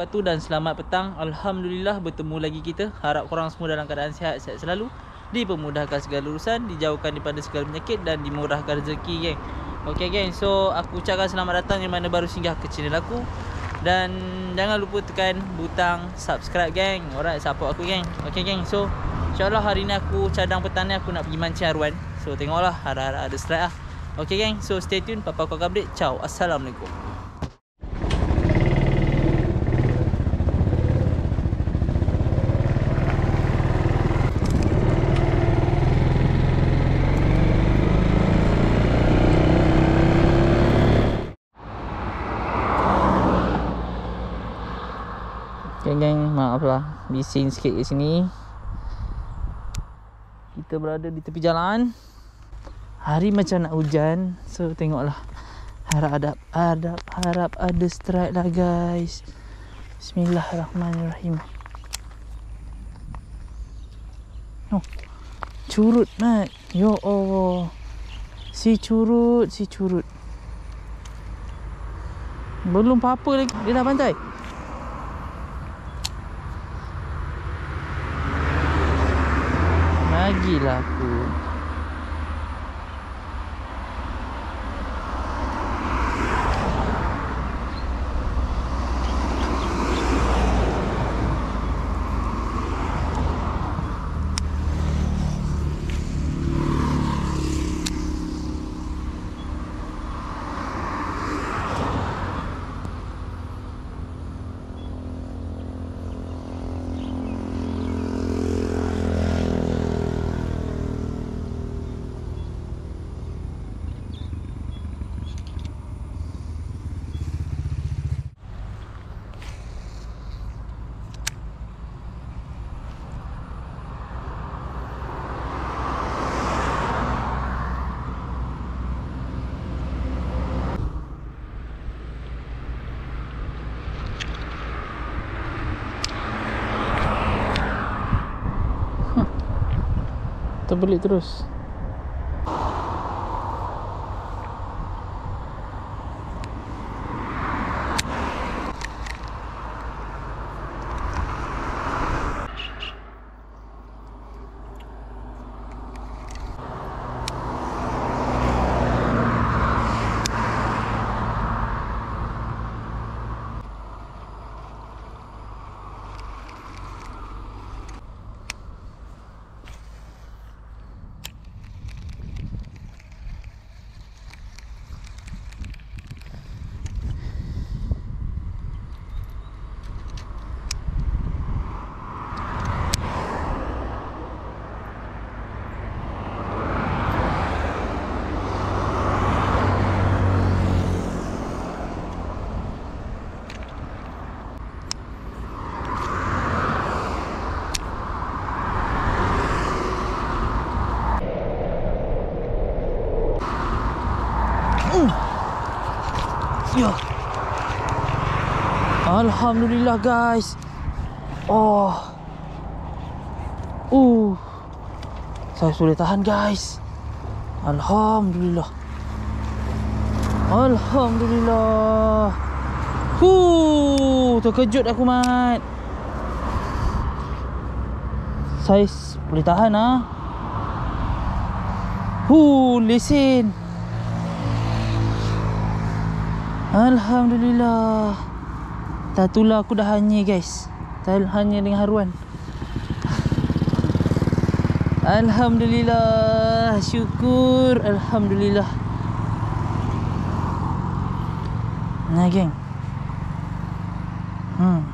wabarakatuh dan selamat petang. Alhamdulillah bertemu lagi kita. Harap korang semua dalam keadaan sihat, sihat selalu Dipermudahkan segala urusan Dijauhkan daripada segala penyakit Dan dimurahkan rezeki geng. Okay geng, so aku ucapkan selamat datang Yang mana baru singgah ke channel aku. Dan jangan lupa tekan butang subscribe geng. Alright, support aku geng. Okay geng, so InsyaAllah hari ni aku cadang petang ni Aku nak pergi mancing haruan. So tengoklah, harap-harap ada strike lah. Okay geng, so stay tune. Papa aku update. Ciao, Assalamualaikum Geng-geng, maaflah Bising sikit kat sini. Kita berada di tepi jalan. Hari macam nak hujan. So tengoklah. Harap ada Harap Harap ada strike lah guys. Bismillahirrahmanirrahim. Oh Curut mat. Ya Allah. Si curut Si curut. Belum apa-apa lagi. Dia dah pantai Bagilah aku Terbelit terus Ya. Alhamdulillah guys. Oh. Uh. Saya sudah tahan guys. Alhamdulillah. Alhamdulillah. Huh, terkejut aku mat. Saya boleh tahan ah. Huh, lesen. Alhamdulillah. Tatulah aku dah hanya guys. Tak hanya dengan haruan. Alhamdulillah. Syukur. Alhamdulillah. Nah geng. Hmm.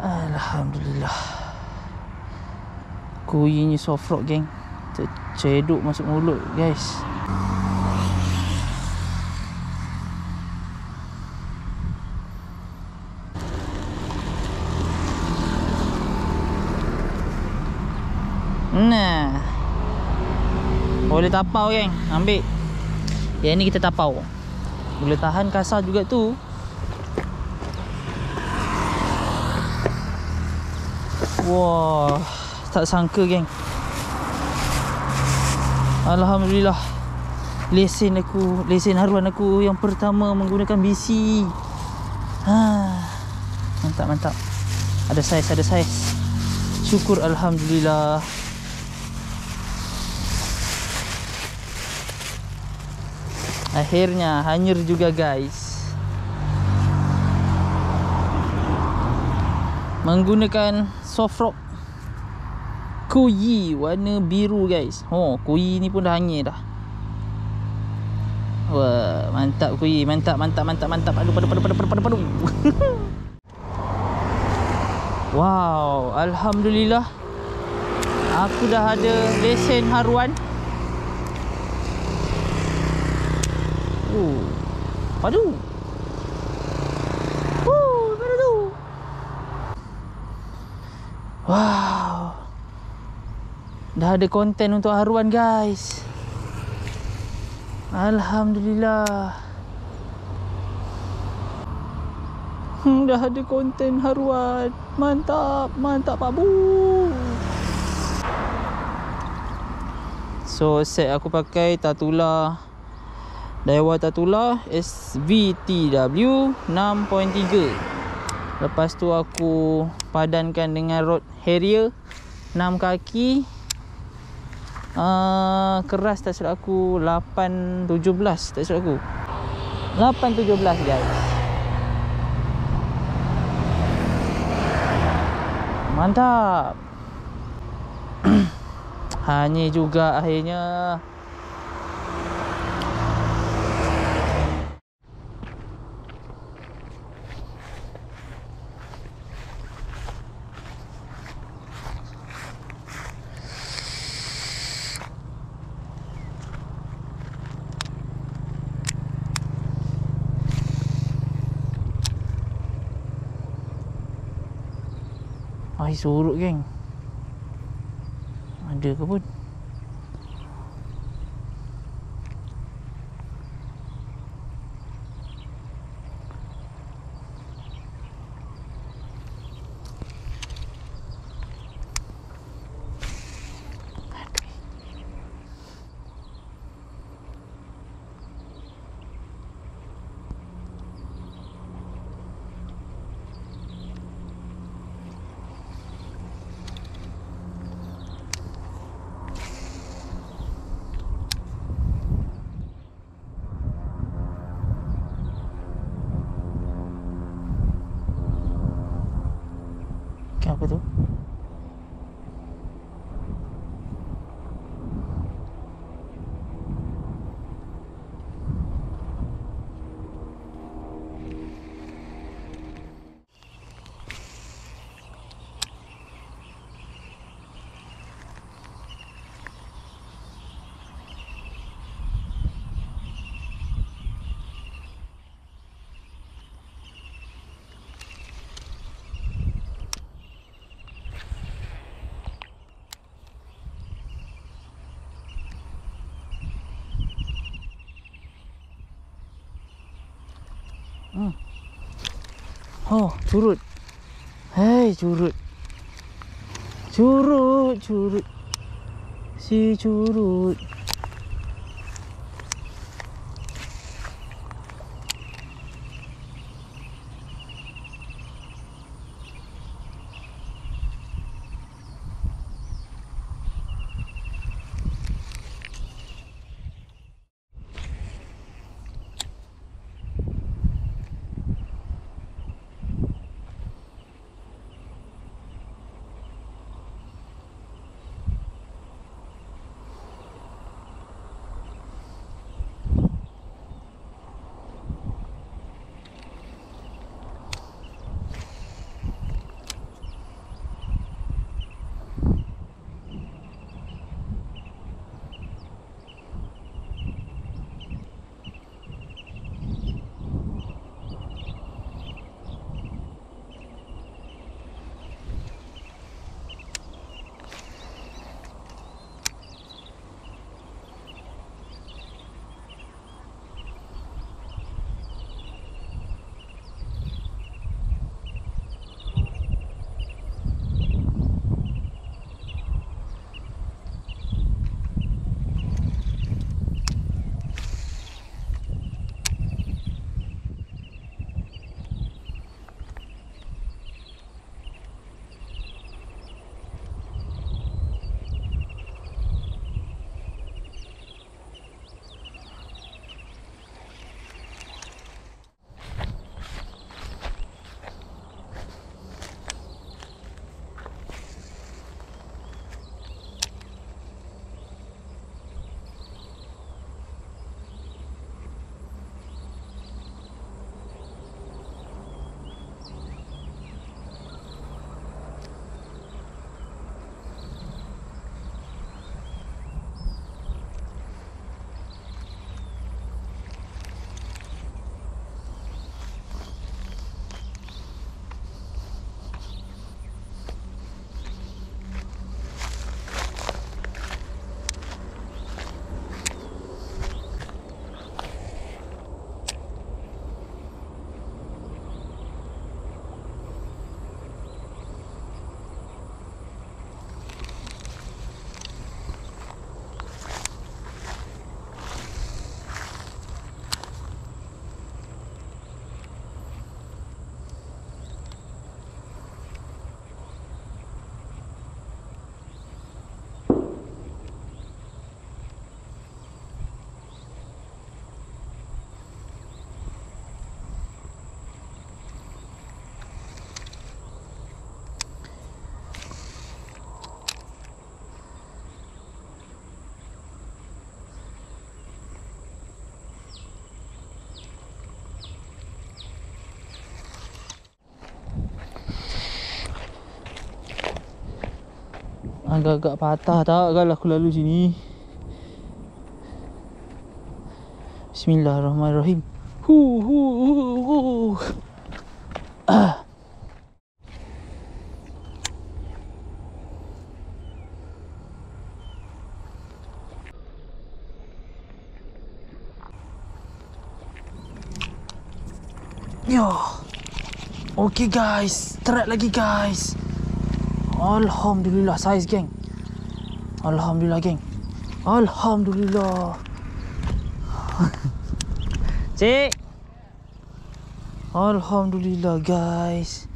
Alhamdulillah. Kuyinya soft rock geng. Terceduk masuk mulut guys Nah. Boleh tapau geng. Ambil. Yang ni kita tapau. Boleh tahan kasar juga tu. Wah Tak sangka geng. Alhamdulillah. Lesen aku Lesen haruan aku Yang pertama menggunakan BC ha. Mantap mantap. Ada saiz ada saiz. Syukur Alhamdulillah Akhirnya hanyur juga guys. Menggunakan soft rock. Kuyi warna biru guys. Oh kuyi ni pun dah hanyir dah. Wah mantap kuyi. Mantap mantap mantap mantap. Aduh padu padu padu padu padu padu. Wow Alhamdulillah. Aku dah ada lesen haruan Oh, padu. Oh, mana tu? Wow. Dah ada konten untuk haruan guys. Alhamdulillah. Hmm, dah ada konten haruan. Mantap, mantap Pak Bu. So set aku pakai Tatula Daiwa Tatula SVTW 6.3 Lepas tu aku padankan dengan rod Harrier 6 kaki. Uh, Keras tak silap aku? 8.17 tak silap aku? 8.17 guys. Mantap. Hanya juga akhirnya Air surut geng. Ada ke pun Apa tu? Hmm. Oh, curut. Hei, curut. Curut, curut. Si curut. Agak-agak patah tak kalau aku lalu sini. Bismillahirrahmanirrahim. Hu hu hu hu. Ah. Yo. Okay guys, track lagi guys. Alhamdulillah saiz geng. Alhamdulillah geng. Alhamdulillah. Cik. Alhamdulillah guys.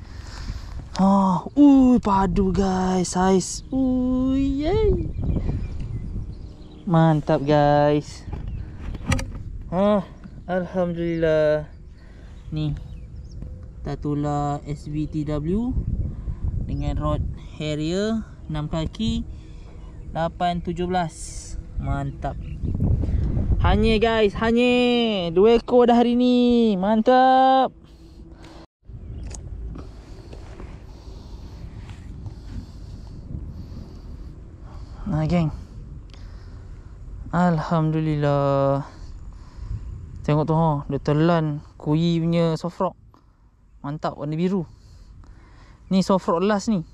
Ah, ui padu guys, saiz. Ui, yay. Mantap guys. Ah, alhamdulillah. Ni Tatula SVTW dengan rod Harrier 6 kaki 817 mantap. Hanya guys hanya dua ekor dah hari ni. Mantap. Nah geng. Alhamdulillah. Tengok tu ha. Dia telan Kui punya soft rock. Mantap warna biru Ni soft rock last ni.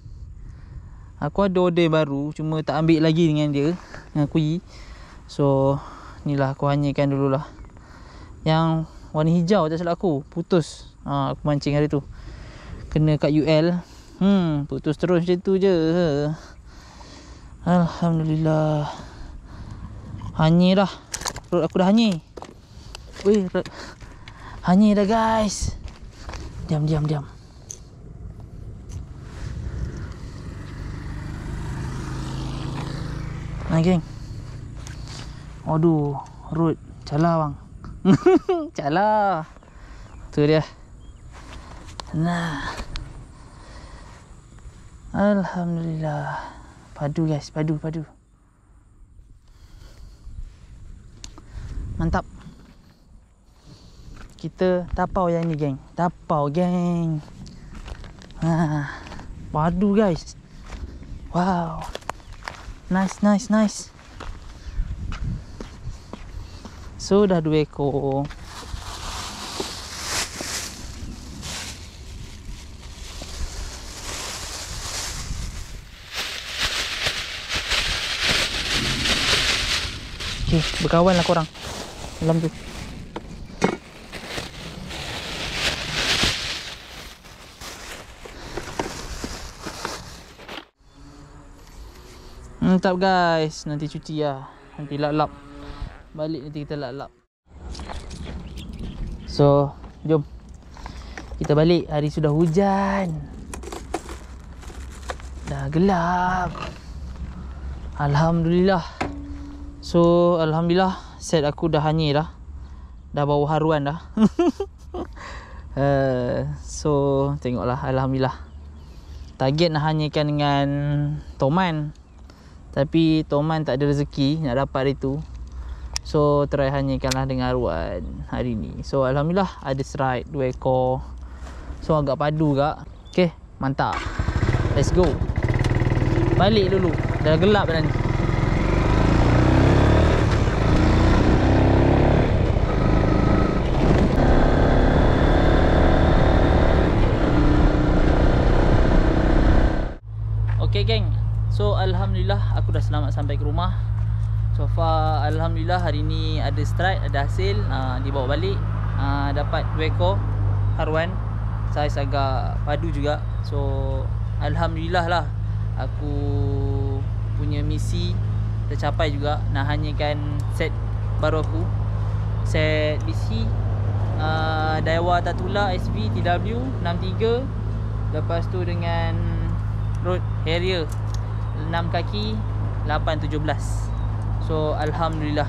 Aku ada order baru Cuma tak ambil lagi dengan dia Dengan kui. So Ni lah aku hanyakan dululah Yang Warna hijau tak salah aku Putus. Ha, Aku mancing hari tu. Kena kat UL Hmm Putus terus macam tu je. Alhamdulillah. Hanya dah. Perut aku dah hanya Weh Hanya dah guys. Diam diam diam Nah geng. Aduh Road. Cala bang. Cala. Tu dia. Nah. Alhamdulillah. Padu guys. Padu padu. Mantap. Kita tapau yang ni geng. Tapau geng. Ha, Padu guys. Wow Nice, nice, nice. So dah dua ekor. Okay, berkawan lah korang Dalam tu Mantap guys. Nanti cuci lah. Nanti lap-lap. Balik nanti kita lap-lap. So Jom. Kita balik. Hari sudah hujan. Dah gelap. Alhamdulillah. So Alhamdulillah Set aku dah hanyir dah. Dah bau haruan dah. Uh, So Tengoklah. Alhamdulillah. Target nak hanyikan dengan Toman tapi Toman tak ada rezeki nak dapat hari tu. So try hanyakanlah dengan arwan hari ni. So alhamdulillah ada strike dua ekor. So agak padu gak. Okay, mantap. Let's go. Balik dulu. Dah gelap dah ni. Okay geng So Alhamdulillah aku dah selamat sampai ke rumah. So far Alhamdulillah hari ni ada strike, ada hasil. Uh, Dibawa balik. Uh, Dapat 2 ekor haruan. Saiz agak padu juga. So Alhamdulillah lah Aku punya misi tercapai juga. Nak hanyakan set baru aku. Set BC uh, Daiwa Tatula SV TW 63 Lepas tu dengan Road Harrier 6 kaki 817 so alhamdulillah.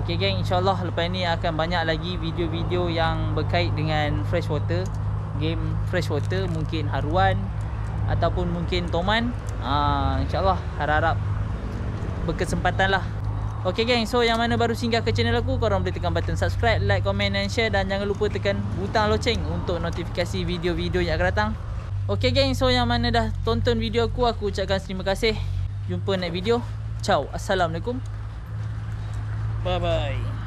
Okey geng insyaallah lepas ni akan banyak lagi video-video yang berkait dengan freshwater game freshwater mungkin haruan ataupun mungkin toman. Ah insyaallah harap-harap berkesempatan lah. Okey geng, so yang mana baru singgah ke channel aku Korang boleh tekan button subscribe, like, komen dan share Dan jangan lupa tekan butang loceng Untuk notifikasi video-video yang akan datang. Okay geng, so yang mana dah tonton video aku Aku ucapkan terima kasih Jumpa next video. Ciao. Assalamualaikum. Bye bye.